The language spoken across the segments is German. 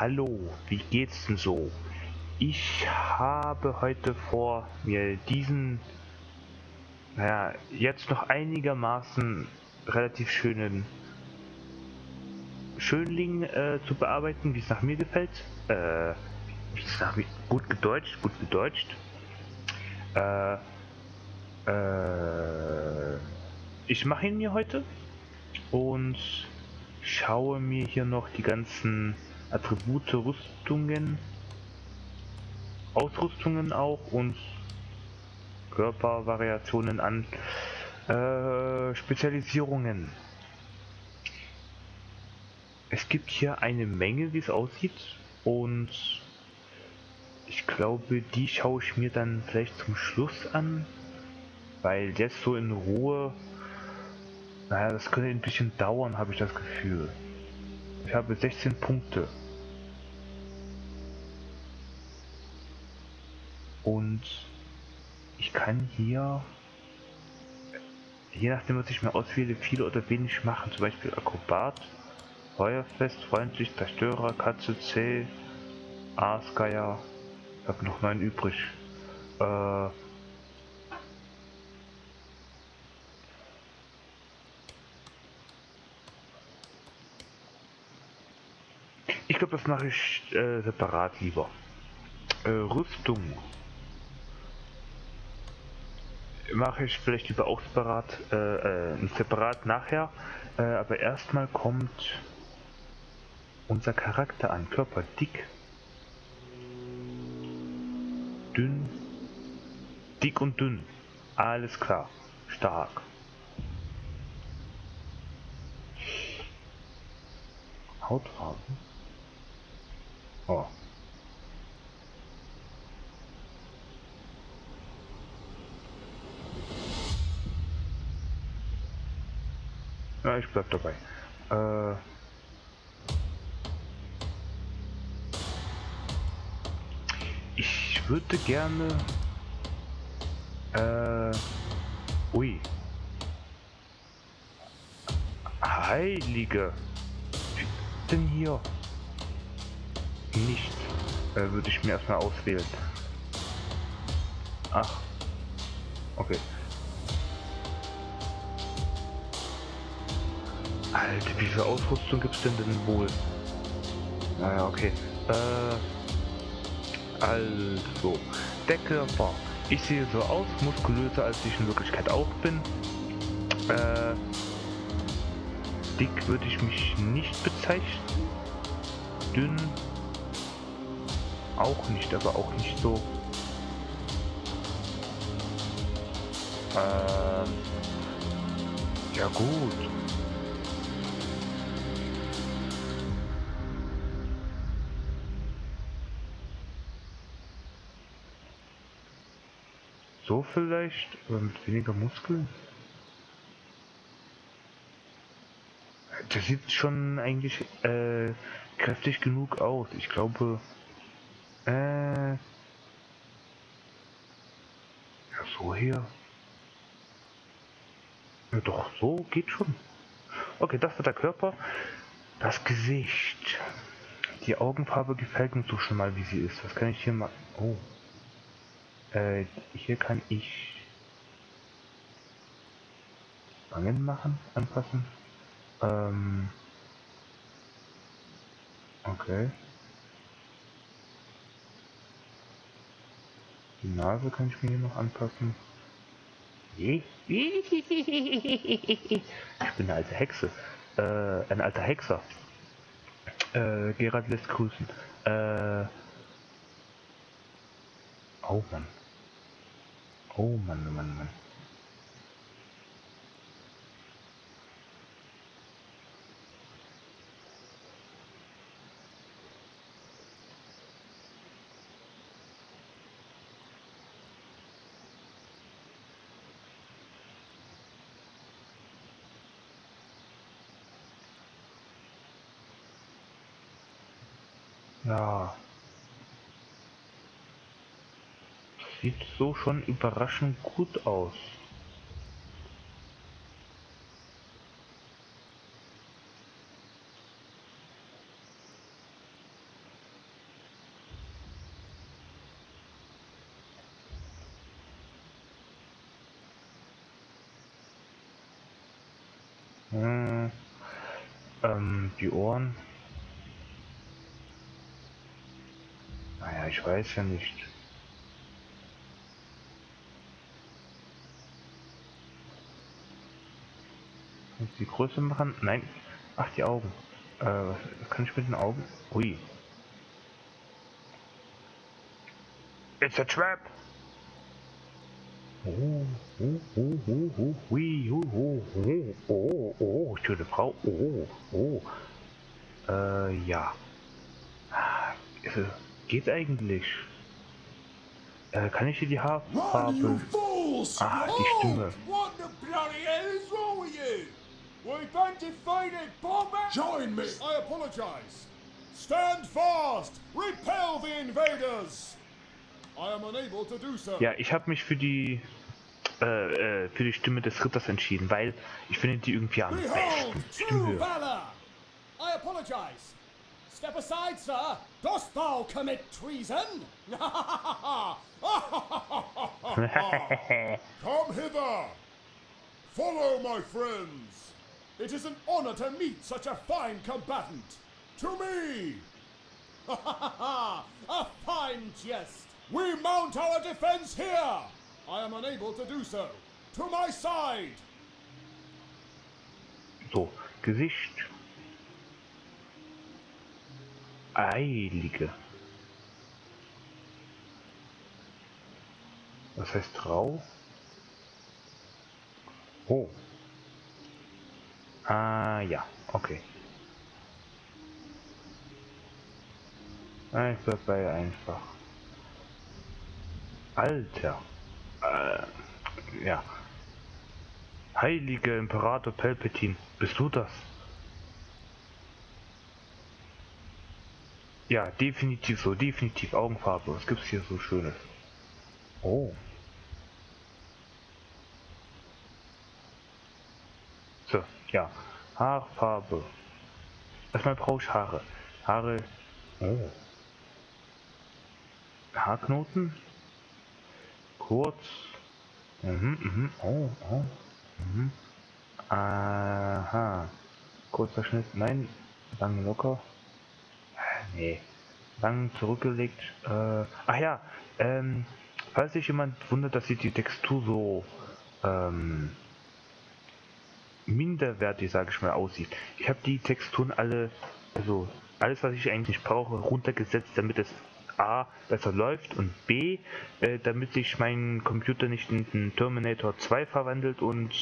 hallo, wie geht's denn so? Ich habe heute vor, mir diesen, naja, jetzt noch einigermaßen relativ schönen Schönling äh, zu bearbeiten, wie es nach mir gefällt. Äh, wie es nach mir, gut gedeutscht, gut gedeutscht. Äh, äh, ich mache ihn mir heute und schaue mir hier noch die ganzen Attribute, Rüstungen, Ausrüstungen auch und Körpervariationen an. Äh, Spezialisierungen. Es gibt hier eine Menge, wie es aussieht und ich glaube, die schaue ich mir dann vielleicht zum Schluss an, weil jetzt so in Ruhe, naja, das könnte ein bisschen dauern, habe ich das Gefühl. Ich habe 16 Punkte. Und ich kann hier, je nachdem was ich mir auswähle, viel oder wenig machen. Zum Beispiel Akrobat, Feuerfest, freundlich, Zerstörer, Katze C, Aasgeier. Ich habe noch neun übrig. Äh, ich glaube, das mache ich äh, separat lieber. Äh, Rüstung mache ich vielleicht lieber auch separat, äh, äh, separat nachher. Äh, aber erstmal kommt unser Charakter an. Körper dick, dünn, dick und dünn. Alles klar. Stark. Hautfarbe. Oh. Ja, ich bleib dabei. Äh, ich würde gerne... Äh, ui. Heilige. Denn hier? Nichts. Äh, würde ich mir erstmal auswählen. Ach. Okay. Alter, wie viel Ausrüstung gibt es denn denn wohl? Naja, okay. Äh, also, der Körper. Ich sehe so aus, muskulöser als ich in Wirklichkeit auch bin. Äh, dick würde ich mich nicht bezeichnen. Dünn auch nicht, aber auch nicht so. Ähm, ja gut. So vielleicht, aber mit weniger Muskeln. Das sieht schon eigentlich äh, kräftig genug aus. Ich glaube, äh, ja, so hier. Ja, doch, so geht schon. Okay, das ist der Körper. Das Gesicht. Die Augenfarbe gefällt mir so schon mal, wie sie ist. Was kann ich hier mal... Oh. Äh, hier kann ich Wangen machen, anpassen. Ähm, okay. Die Nase kann ich mir hier noch anpassen. Ich bin eine alte Hexe. Äh, ein alter Hexer. Äh, Gerard lässt grüßen. Äh, oh Mann. Oh Mann, oh Mann, Mann. Ja. sieht so schon überraschend gut aus. Hm, ähm, die Ohren. Naja, ich weiß ja nicht. Die Größe machen? Nein. Ach, die Augen. Äh, was kann ich mit den Augen? Ui. It's a trap! Oh, oh, oh, oh, oh, hui, oh, oh, oh, oh, oh, schöne Frau. Oh, oh. Äh, ja. Also, geht's eigentlich? Äh, kann ich hier die Haarfarbe? Ah, die Stimme. We've been defeated, Bomber! Join me! I apologize. Stand fast! Repel the invaders! I am unable to do so. Ja, ich habe mich für die äh, äh, für die Stimme des Ritters entschieden, weil ich finde die irgendwie am Behold, besten. true Stimmhöhe. valor! I apologize. Step aside, sir. Dost thou commit treason? Come hither. Follow, my friends. It is an honor to meet such a fine combatant. To me. a fine jest. We mount our defense here. I am unable to do so. To my side. So, Gesicht. Eilige. Was heißt rau? Oh. Ah, ja, okay. Bleib bei einfach. Alter. Äh, ja. Heilige Imperator Palpatine, bist du das? Ja, definitiv so, definitiv Augenfarbe. Was gibt's hier so Schönes? Oh. So, ja. Haarfarbe. Erstmal brauche ich Haare. Haare. Oh. Haarknoten. Kurz. Mhm, mhm. Oh, oh. Mhm. Aha. Kurzer Schnitt. Nein. Lang locker. Äh, Nee. Lang zurückgelegt. Äh, ach ja. Ähm, falls sich jemand wundert, dass sie die Textur so ähm, minderwertig, sage ich mal, aussieht. Ich habe die Texturen alle, also alles, was ich eigentlich brauche, runtergesetzt, damit es A besser läuft und B, äh, damit sich mein Computer nicht in den Terminator 2 verwandelt und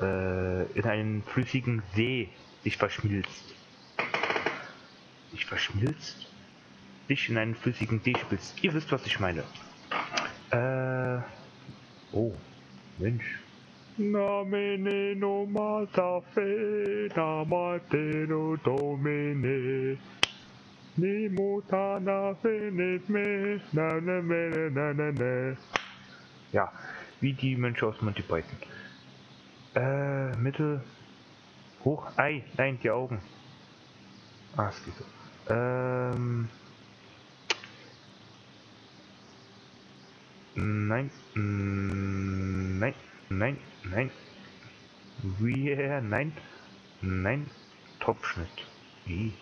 äh, in einen flüssigen See sich verschmilzt. Sich verschmilzt? Sich in einen flüssigen See spitzt. Ihr wisst, was ich meine. Äh. Oh, Mensch. Namene no masafe namate no domine Ni mutana finet me na na na na na na Ja, wie die Mönche aus Monty Python. Äh, Mittel. Hoch. Ei, nein, die Augen. Ah, es geht so. Ähm. Nein, mm, nein, nein, nein. Wir, nein, nein. Topfschnitt. Wie?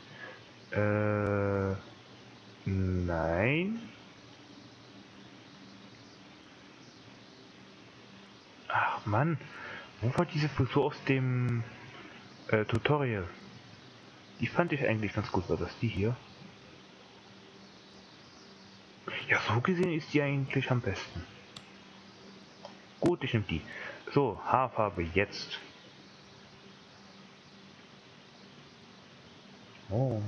Äh, nein. Ach Mann, wo war diese Frisur aus dem äh, Tutorial? Die fand ich eigentlich ganz gut. War das die hier? Ja, so gesehen ist die eigentlich am besten. Gut, ich nehme die. So, Haarfarbe jetzt. Oh.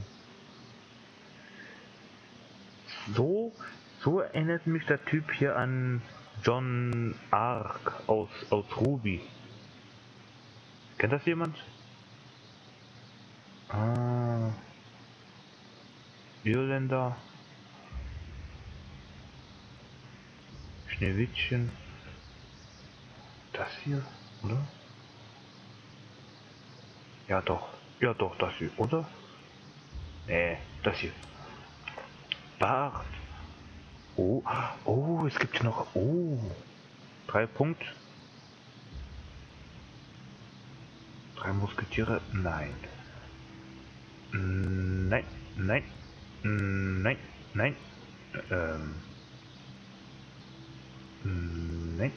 So, so erinnert mich der Typ hier an John Ark aus, aus Ruby. Kennt das jemand? Ah. Irländer. Schneewittchen. Das hier, oder? Ja doch. Ja doch, das hier, oder? Nee, das hier. Bart. Oh, oh, es gibt noch. Oh. Drei Punkt. Drei Musketiere? Nein. Nein, nein, nein, nein. Ähm. Nein.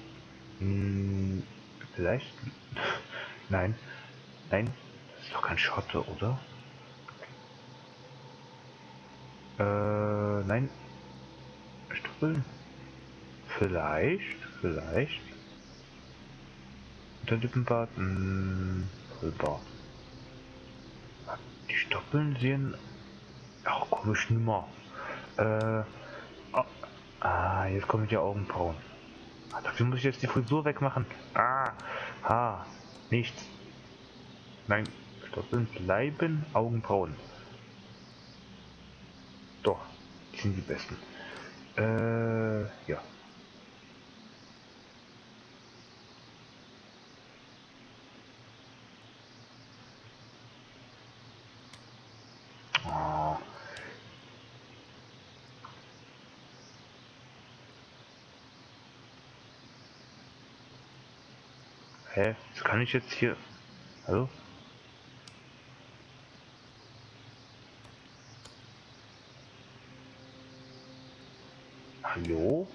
Vielleicht. Nein. Nein. Das ist doch kein Schotte, oder? Äh, nein. Stoppeln. Vielleicht, vielleicht. Der Lippenbart, Vollbart. Die Stoppeln sehen auch komisch nimmer. Äh, oh, ah, jetzt kommen die Augenbrauen. Ah, dafür muss ich jetzt die Frisur wegmachen. Ah, ha, nichts. Nein, Stoppeln bleiben, Augenbrauen. Doch, die sind die besten. Äh, ja. Oh. Hä? Das kann ich jetzt hier... Hallo? Hallo?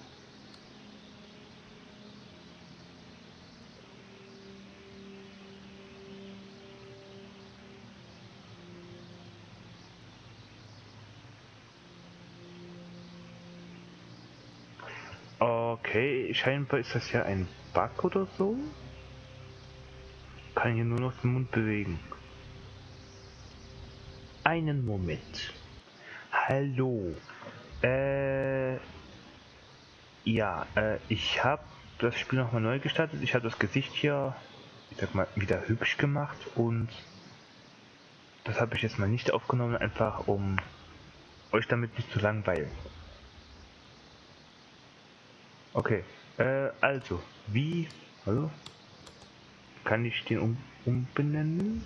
Okay, scheinbar ist das ja ein Bug oder so. Kann hier nur noch den Mund bewegen. Einen Moment. Hallo. Äh, ja, äh, ich habe das Spiel nochmal neu gestartet. Ich habe das Gesicht hier, ich sag mal, wieder hübsch gemacht und das habe ich jetzt mal nicht aufgenommen, einfach um euch damit nicht zu langweilen. Okay, äh, also, wie, hallo, kann ich den um, umbenennen?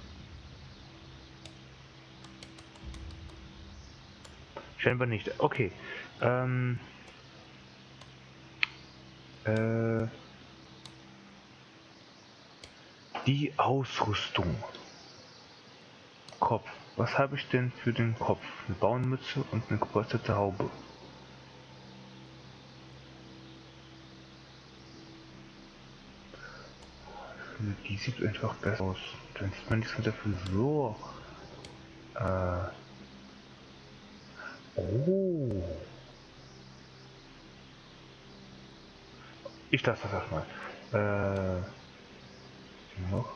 Scheinbar nicht. Okay. Ähm. Äh. Die Ausrüstung. Kopf. Was habe ich denn für den Kopf? Eine Bauernmütze und eine gepolsterte Haube. Die sieht einfach besser aus. Dann sieht man nichts mit der Frisur. Äh. Oh. Ich lasse das erstmal. Äh. Noch.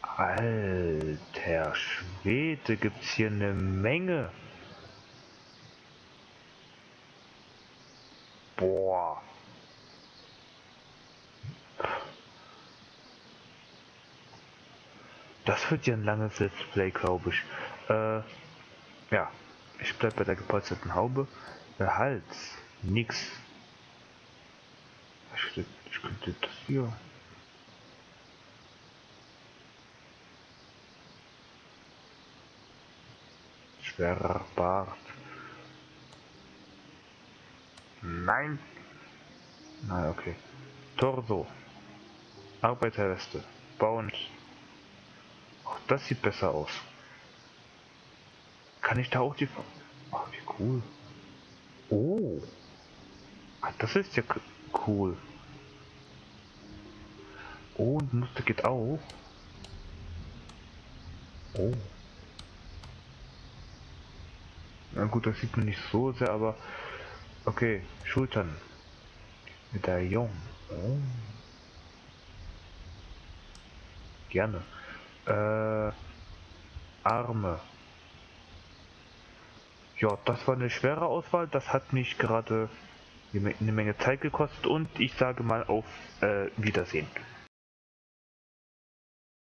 Alter Schwede, gibt's hier eine Menge. Boah. Das wird ja ein langes Let's Play, glaube ich. Äh, ja, ich bleib bei der gepolsterten Haube. Der Hals, nix. Ich, ich könnte das hier. Schwerer Bart. Nein. Na, okay. Torso. Arbeiterweste. Bauen. Das sieht besser aus. Kann ich da auch die... Ach, wie cool. Oh. Ach, das ist ja cool. Oh, und Muster geht auch. Oh. Na gut, das sieht man nicht so sehr, aber... Okay, Schultern. Medaillon. Oh. Gerne. Äh, Arme. Ja, das war eine schwere Auswahl. Das hat mich gerade eine Menge Zeit gekostet und ich sage mal auf äh, Wiedersehen.